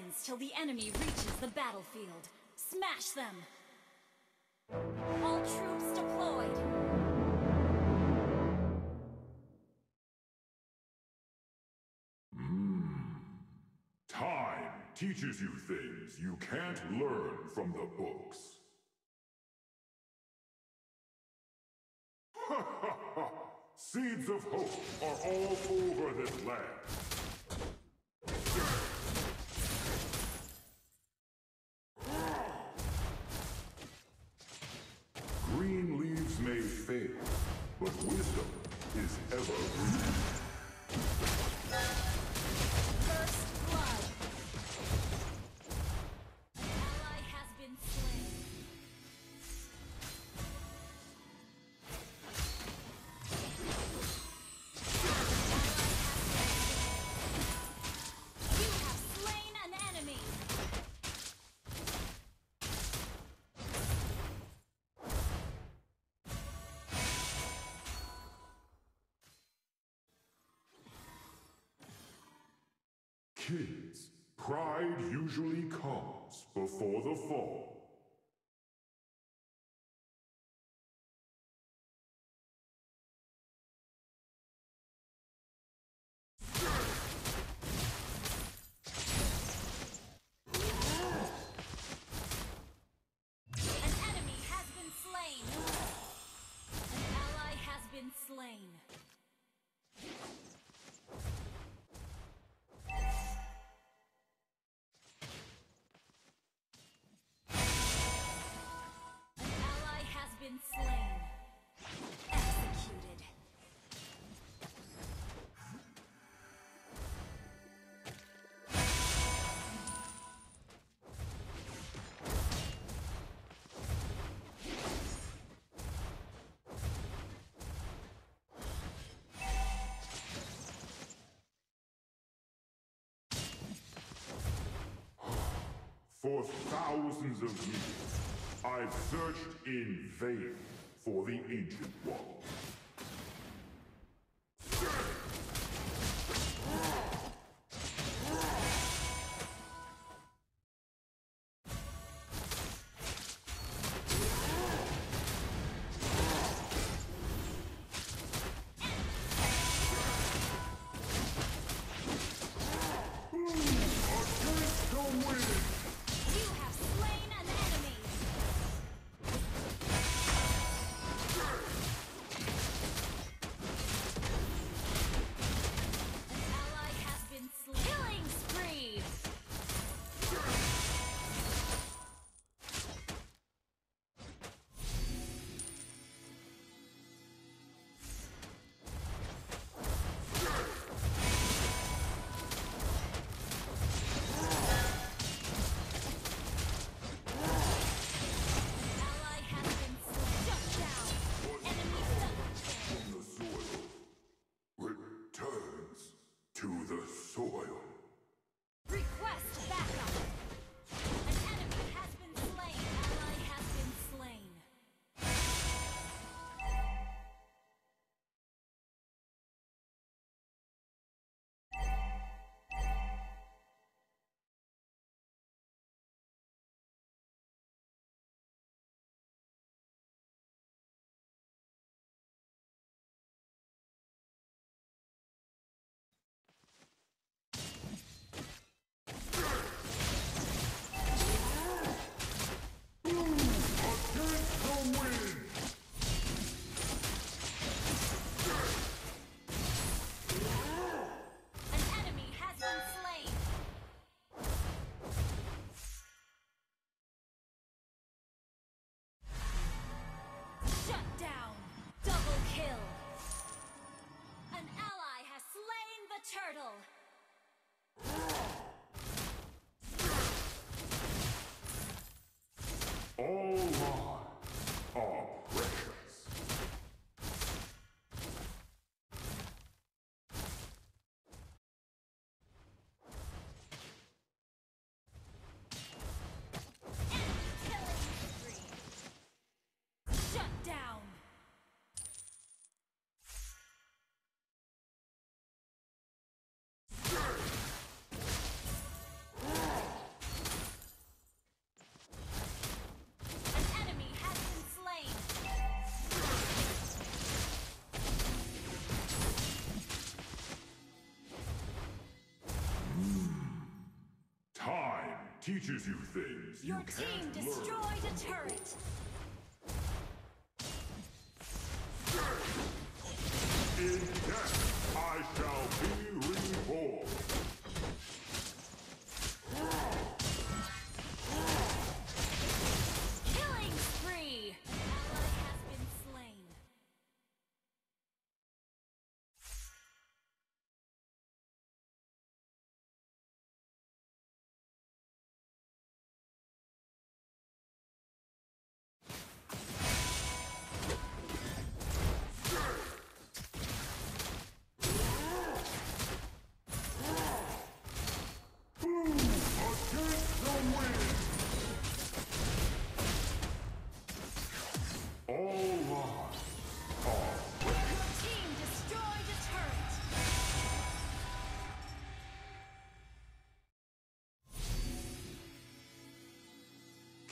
seconds till the enemy reaches the battlefield. Smash them! All troops deployed! Hmm. Time teaches you things you can't learn from the books. Seeds of hope are all over this land. Kids, pride usually comes before the fall. For thousands of years, I've searched in vain for the Ancient One. そうよ。teaches you things Your you team destroyed learn. a turret!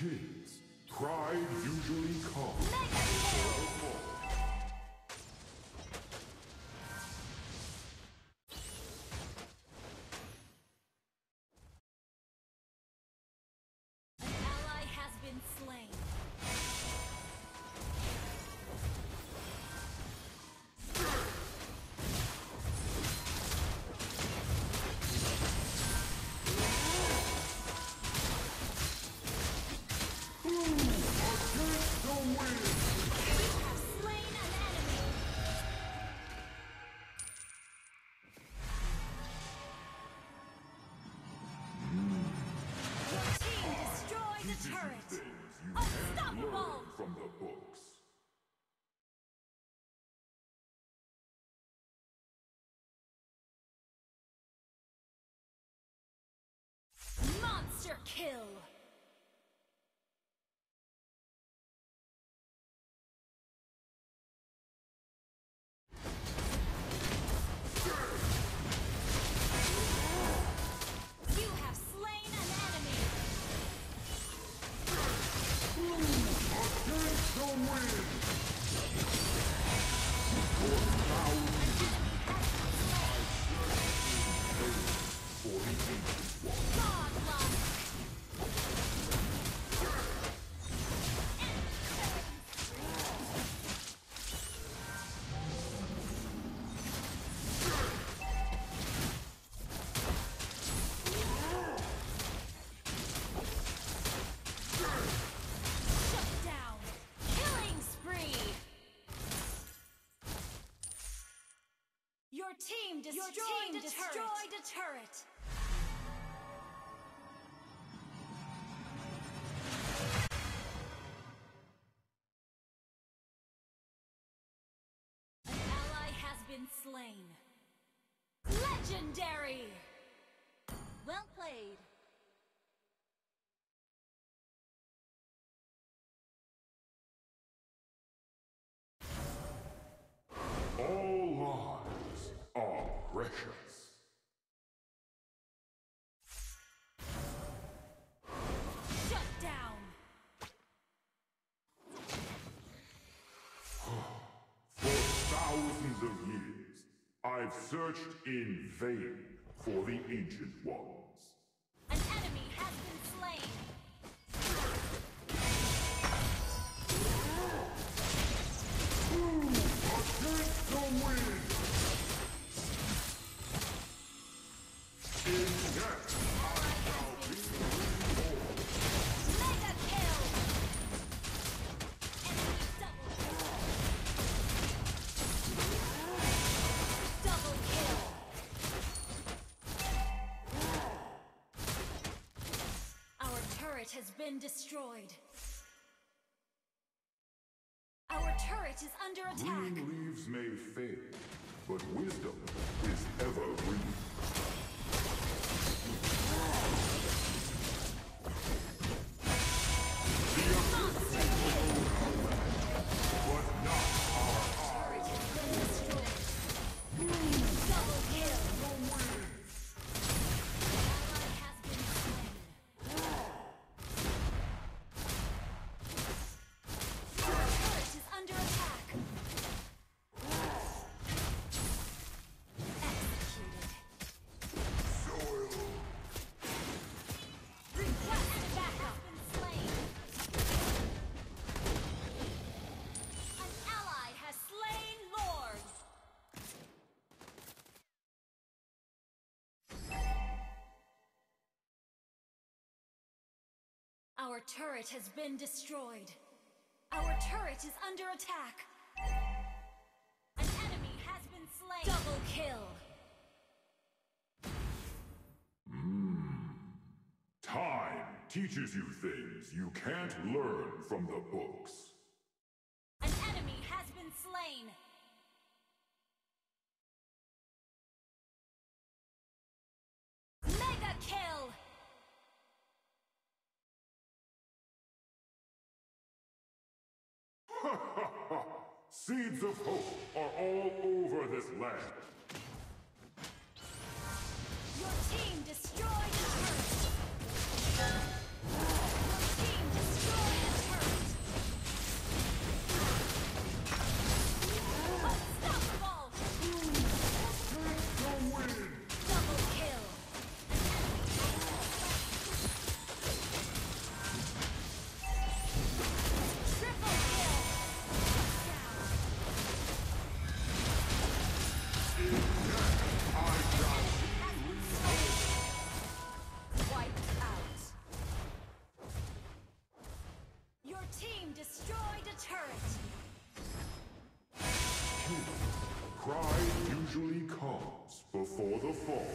kids, pride usually comes. Your destroyed a turret! An ally has been slain. Legendary! searched in vain for the Ancient One. turret has been destroyed. Our turret is under attack. Green leaves may fade, but wisdom is ever green. Our turret has been destroyed. Our turret is under attack. An enemy has been slain. Double kill. Hmm. Time teaches you things you can't learn from the books. Seeds of hope are all over this land. Your team destroyed Pride usually comes before the fall.